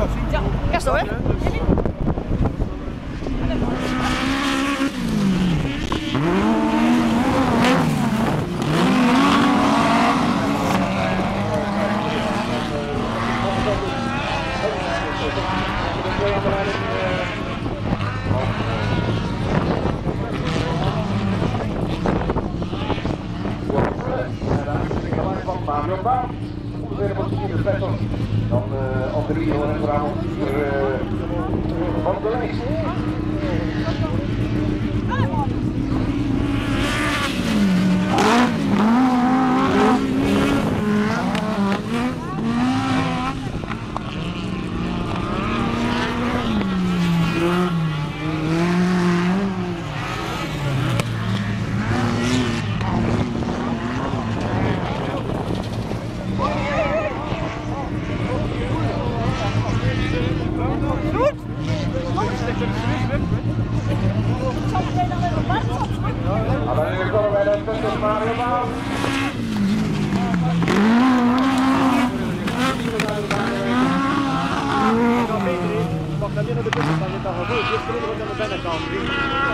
Cắt eerst hoor. tweede positie de. Dan uh, André Horen, Ramon, hier uh, van de lijst. end of the business, I get the whole group. Just put it on the banner,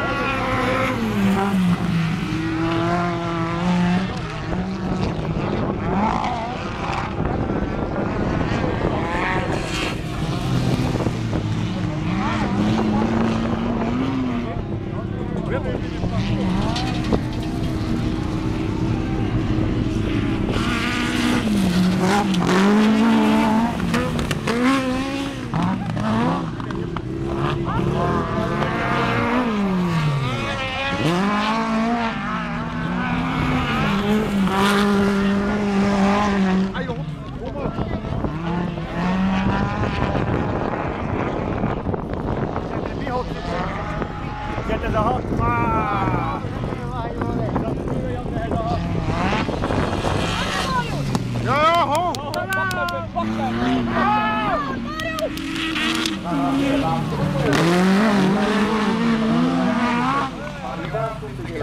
binnenkant. Zet er de hand. Ah. Ja, ja, ho. Die